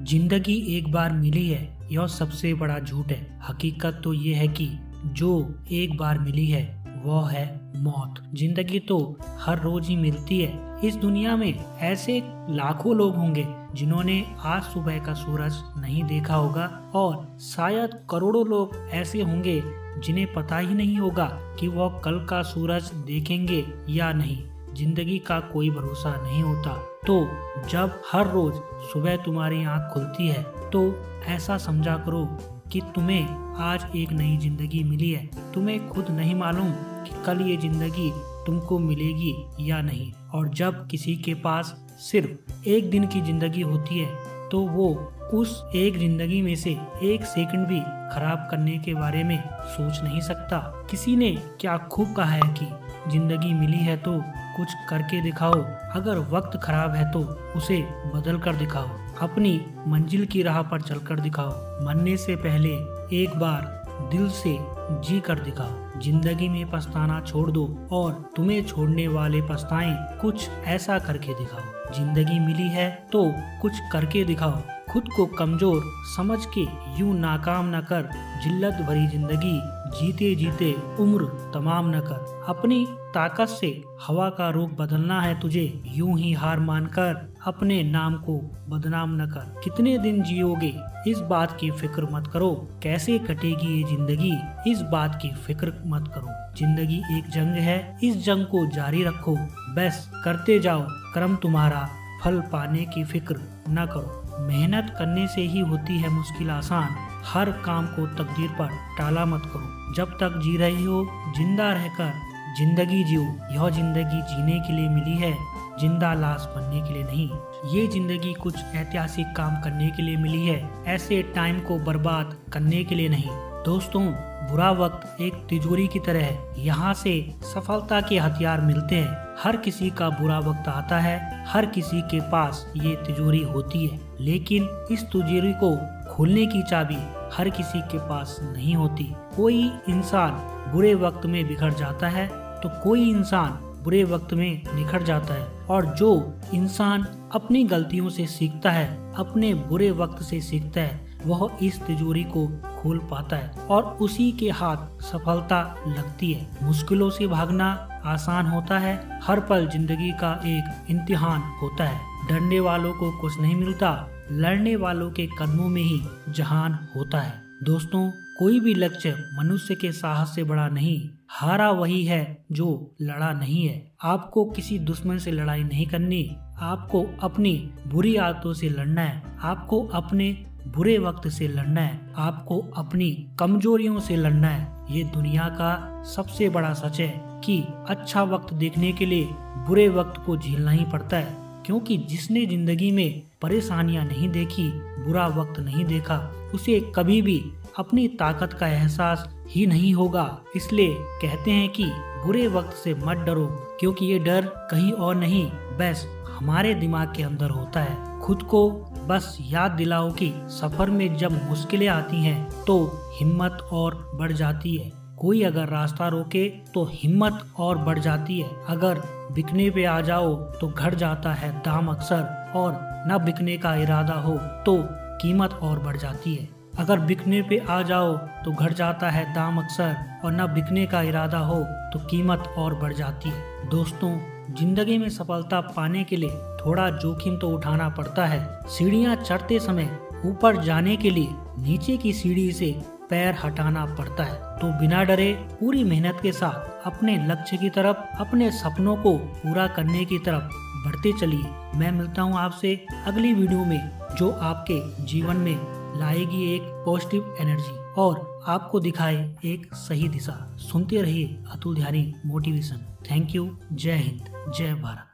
ज़िंदगी एक बार मिली है, यह सबसे बड़ा झूठ है। हकीकत तो ये है कि जो एक बार मिली है, वह है मौत। ज़िंदगी तो हर रोज ही मिलती है। इस दुनिया में ऐसे लाखों लोग होंगे जिन्होंने आज सुबह का सूरज नहीं देखा होगा और शायद करोड़ों लोग ऐसे होंगे जिन्हें पता ही नहीं होगा कि वह कल का सूरज देखेंगे या नहीं। ज़िंदगी का कोई भरोसा नहीं होता। तो जब हर रोज सुबह तुम्हारी आँख खुलती है तो ऐसा समझा करो कि तुम्हें आज एक नई ज़िंदगी मिली है। तुम्हें खुद नहीं मालूम कि कल ये ज़िंदगी तुमको मिलेगी या नहीं। और जब किसी के पास सिर्फ़ एक दिन की ज़िंदगी होती है तो वो उस एक ज़िंदगी में से एक सेकंड भी खराब करने के बारे में सोच नहीं सकता। किसी ने क्या खूब कहा है कि ज़िंदगी मिली है तो कुछ करके दिखाओ। अगर वक्त खराब है तो उसे बदल कर दिखाओ। अपनी मंजिल की राह पर चलकर दिखाओ। मरने से पहले एक बार दिल से जी कर दिखाओ। ज़िंदगी में पछताना छोड़ दो और तुम्हें छोड़ने वाले पछताएँ कुछ ऐसा करके दिखाओ। ज़िंदगी मिली है तो कुछ करके दिखाओ। खुद को कमज़ोर समझ के यूँ नाकाम न कर। जिल्लत भरी ज़िंदगी जीते जीते उम्र तमाम न कर। अपनी ताकत से हवा का रुख बदलना है तुझे। यूँ ही हार मानकर अपने नाम को बदनाम न कर। कितने दिन जियोगे? इस बात की फ़िक्र मत करो। कैसे कटेगी ये ज़िंदगी? इस बात की फ़िक्र मत करो। ज़िंदगी एक जंग है। इस जंग को जारी रखो। बस करते जाओ। कर्म तुम्हारा फल पाने की फ़िक्र न करो। मेहनत करने से ही होती है मुश्किल आसान। हर काम को तकदीर पर टाला मत करो। जब तक जी रहे हो, ज़िंदा रहकर ज़िंदगी जियो यह ज़िंदगी जीने के लिए मिली है, ज़िंदा लाश बनने के लिए नहीं। ये ज़िंदगी कुछ ऐतिहासिक काम करने के लिए मिली है, ऐसे टाइम को बर्बाद करने के लिए नहीं। दोस्तों, बुरा वक्त एक तिजोरी की तरह है। यहाँ से सफलता के हथियार मिलते हैं। हर किसी का बुरा वक्त आता है, हर किसी के पास ये तिजोरी होती है। लेकिन इस तिजोरी को खोलने की चाबी हर किसी के पास नहीं होती। कोई इंसान बुरे वक्त में बिखर जाता है तो कोई इंसान बुरे वक्त में निखर जाता है और जो इंसान अपनी गलतियों से सीखता है, अपने बुरे वक्त से सीखता है, वह इस तिजोरी को खोल पाता है और उसी के हाथ सफलता लगती है। मुश्किलों से भागना आसान होता है, हर पल ज़िंदगी का एक इम्तिहान होता है। डरने वालों को कुछ नहीं मिलता, लड़ने वालों के कदमों में ही जहान होता है। दोस्तों कोई भी लक्ष्य मनुष्य के साहस से बड़ा नहीं। हारा वही है जो लड़ा नहीं है। आपको किसी दुश्मन से लड़ाई नहीं करनी। आपको अपनी बुरी आदतों से लड़ना है। आपको अपने बुरे वक्त से लड़ना है। आपको अपनी कमजोरियों से लड़ना है। ये दुनिया का सबसे बड़ा सच है कि अच्छा वक्त देखने के लिए बुरे वक्त को झेलना ही पड़ता है। क्योंकि जिसने ज़िंदगी में परेशानियाँ नहीं देखी, बुरा वक्त नहीं देखा, उसे कभी भी अपनी ताकत का एहसास ही नहीं होगा। इसलिए कहते हैं कि बुरे वक्त से मत डरो, क्योंकि ये डर कहीं और नहीं, बस हमारे दिमाग के अंदर होता है। खुद को बस याद दिलाओ कि सफ़र में जब मुश्किलें आती हैं तो हिम्मत और बढ़ जाती है। कोई अगर रास्ता रोके तो हिम्मत और बढ़ जाती है। अगर बिकने पे आ जाओ तो घट जाता है दाम अक्सर, और न बिकने का इरादा हो तो कीमत और बढ़ जाती है। अगर बिकने पे आ जाओ तो घट जाता है दाम अक्सर और न बिकने का इरादा हो तो कीमत और बढ़ जाती है। दोस्तों, ज़िंदगी में सफलता पाने के लिए थोड़ा जोखिम तो उठाना पड़ता है। सीढ़ियाँ चढ़ते समय ऊपर जाने के लिए नीचे की सीढ़ी से पैर हटाना पड़ता है। तो बिना डरे पूरी मेहनत के साथ अपने लक्ष्य की तरफ़, अपने सपनों को पूरा करने की तरफ़ बढ़ते चलिए। मैं मिलता हूँ आपसे अगली वीडियो में जो आपके जीवन में लाएगी एक पॉजिटिव एनर्जी और आपको दिखाए एक सही दिशा। सुनते रहिए Atul Dhyani motivation thank you जय हिंद। जय भारत।